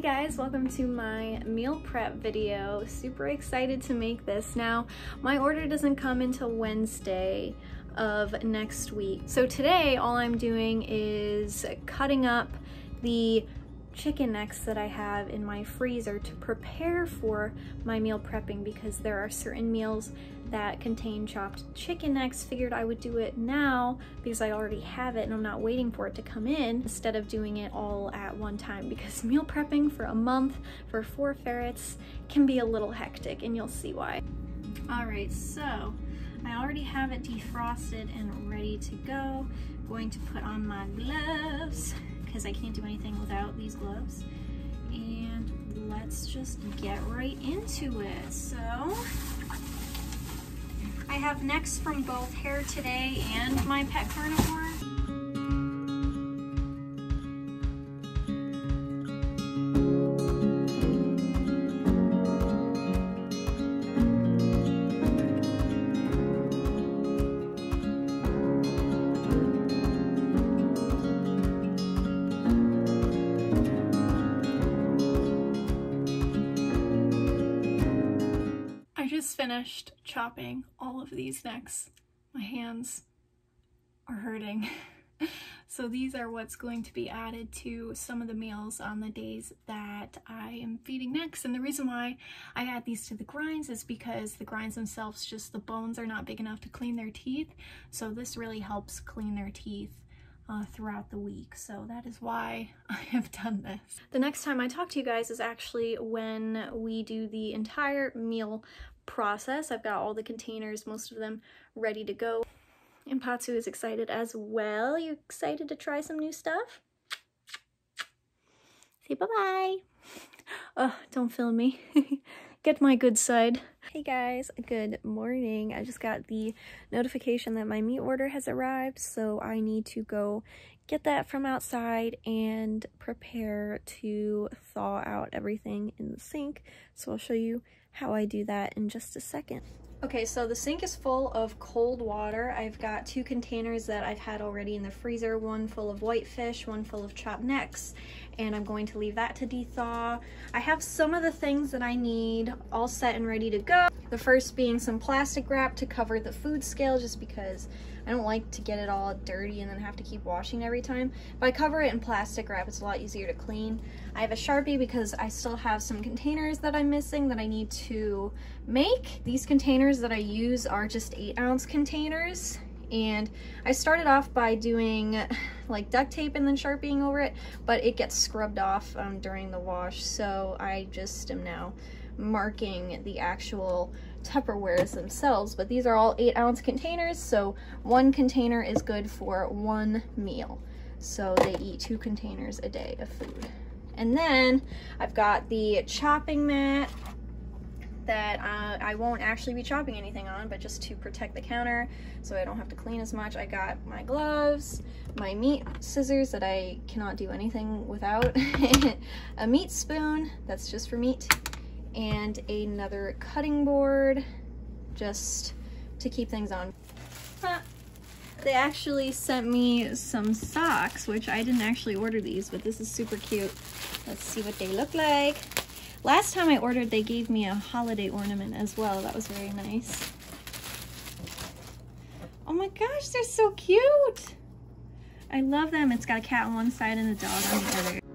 Hey guys, welcome to my meal prep video. Super excited to make this. Now, my order doesn't come until Wednesday of next week. So today, all I'm doing is cutting up the chicken necks that I have in my freezer to prepare for my meal prepping because there are certain meals that contain chopped chicken necks. Figured I would do it now because I already have it and I'm not waiting for it to come in instead of doing it all at one time because meal prepping for a month for four ferrets can be a little hectic and you'll see why. All right, so I already have it defrosted and ready to go. Going to put on my gloves because I can't do anything without these gloves. And let's just get right into it. So, I have necks from both Hare Today and My Pet Carnivore. Just finished chopping all of these necks. My hands are hurting. so these are what's going to be added to some of the meals on the days that I am feeding necks. And the reason why I add these to the grinds is because the grinds themselves, just the bones are not big enough to clean their teeth. So this really helps clean their teeth uh, throughout the week. So that is why I have done this. The next time I talk to you guys is actually when we do the entire meal process. I've got all the containers, most of them ready to go. And Pazu is excited as well. You excited to try some new stuff? Say bye-bye. Oh, don't film me. Get my good side. Hey guys, good morning. I just got the notification that my meat order has arrived, so I need to go get that from outside and prepare to thaw out everything in the sink. So I'll show you how I do that in just a second. Okay, so the sink is full of cold water. I've got two containers that I've had already in the freezer, one full of whitefish, one full of chopped necks, and I'm going to leave that to de-thaw. I have some of the things that I need all set and ready to go. The first being some plastic wrap to cover the food scale just because I don't like to get it all dirty and then have to keep washing every time. If I cover it in plastic wrap, it's a lot easier to clean. I have a Sharpie because I still have some containers that I'm missing that I need to make. These containers that I use are just eight ounce containers and I started off by doing like duct tape and then sharpieing over it but it gets scrubbed off um, during the wash so I just am now marking the actual Tupperwares themselves, but these are all eight ounce containers, so one container is good for one meal. So they eat two containers a day of food. And then I've got the chopping mat that uh, I won't actually be chopping anything on, but just to protect the counter so I don't have to clean as much. I got my gloves, my meat scissors that I cannot do anything without, a meat spoon that's just for meat, and another cutting board just to keep things on. They actually sent me some socks, which I didn't actually order these, but this is super cute. Let's see what they look like. Last time I ordered, they gave me a holiday ornament as well. That was very nice. Oh my gosh, they're so cute. I love them. It's got a cat on one side and a dog on the other.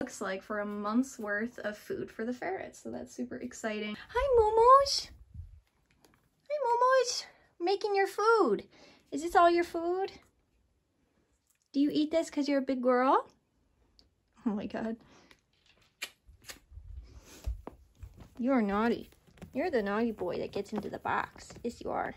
Looks like for a month's worth of food for the ferrets. So that's super exciting. Hi, Momos. Hi, Momos. Making your food. Is this all your food? Do you eat this because you're a big girl? Oh my god. You're naughty. You're the naughty boy that gets into the box. Yes, you are.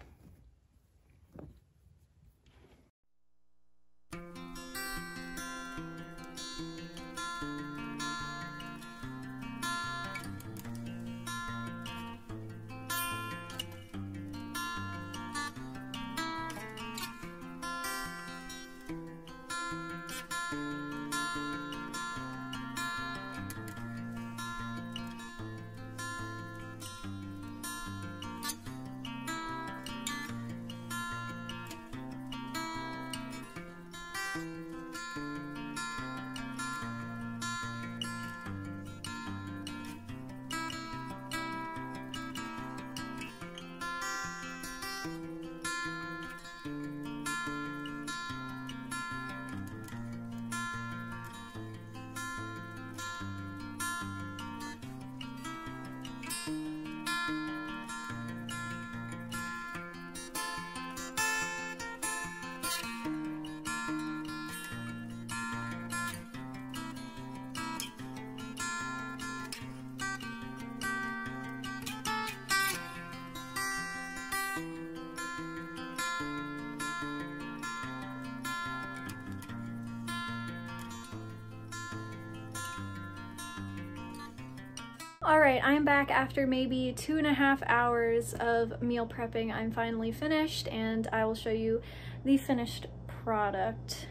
All right, I'm back after maybe two and a half hours of meal prepping. I'm finally finished and I will show you the finished product.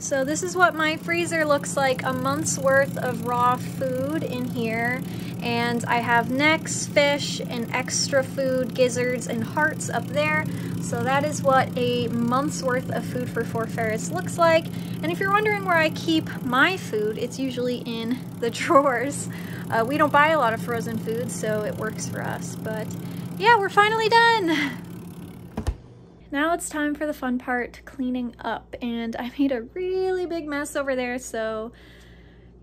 So this is what my freezer looks like, a month's worth of raw food in here. And I have necks, fish, and extra food, gizzards, and hearts up there. So that is what a month's worth of food for four ferrets looks like. And if you're wondering where I keep my food, it's usually in the drawers. Uh, we don't buy a lot of frozen food, so it works for us. But yeah, we're finally done. Now it's time for the fun part, cleaning up. And I made a really big mess over there, so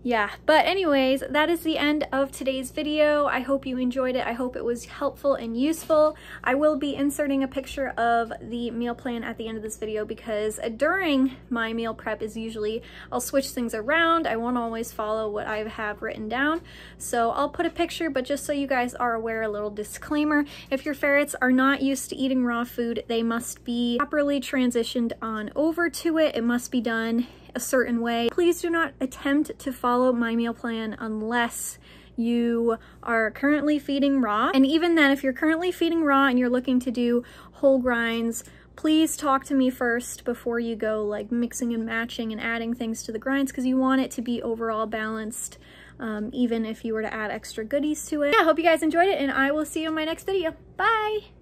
yeah, but anyways, that is the end of today's video. I hope you enjoyed it. I hope it was helpful and useful. I will be inserting a picture of the meal plan at the end of this video because during my meal prep is usually I'll switch things around. I won't always follow what I have written down. So I'll put a picture, but just so you guys are aware, a little disclaimer. If your ferrets are not used to eating raw food, they must be properly transitioned on over to it. It must be done a certain way. Please do not attempt to follow my meal plan unless you are currently feeding raw. And even then, if you're currently feeding raw and you're looking to do whole grinds, please talk to me first before you go like mixing and matching and adding things to the grinds because you want it to be overall balanced um, even if you were to add extra goodies to it. Yeah, I hope you guys enjoyed it and I will see you in my next video. Bye!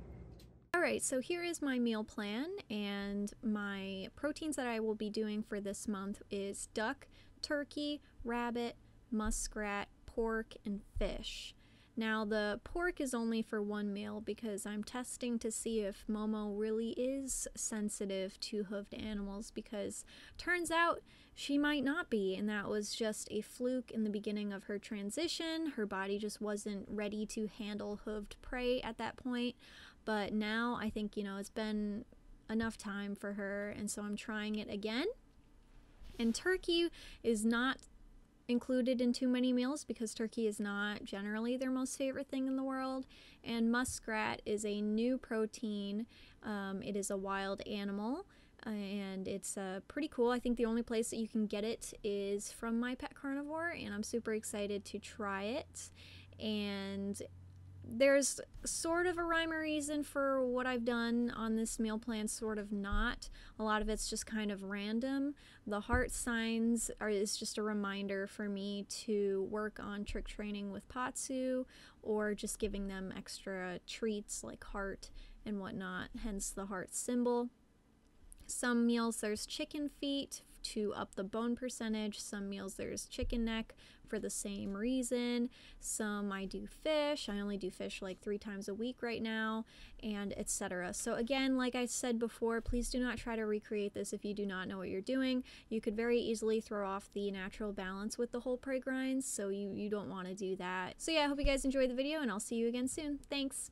Alright, so here is my meal plan and my proteins that I will be doing for this month is duck, turkey, rabbit, muskrat, pork, and fish. Now the pork is only for one meal because I'm testing to see if Momo really is sensitive to hoofed animals because turns out she might not be and that was just a fluke in the beginning of her transition. Her body just wasn't ready to handle hooved prey at that point. But now I think, you know, it's been enough time for her, and so I'm trying it again. And turkey is not included in too many meals because turkey is not generally their most favorite thing in the world. And muskrat is a new protein, um, it is a wild animal. and it's uh, pretty cool. I think the only place that you can get it is from My Pet Carnivore, and I'm super excited to try it. And there's sort of a rhyme or reason for what I've done on this meal plan, sort of not. A lot of it's just kind of random. The heart signs are is just a reminder for me to work on trick training with Pazu or just giving them extra treats like heart and whatnot, hence the heart symbol. Some meals there's chicken feet to up the bone percentage. Some meals there's chicken neck for the same reason. Some I do fish. I only do fish like three times a week right now, and etc. So again, like I said before, please do not try to recreate this if you do not know what you're doing. You could very easily throw off the natural balance with the whole prey grinds, so you, you don't want to do that. So yeah, I hope you guys enjoyed the video, and I'll see you again soon. Thanks!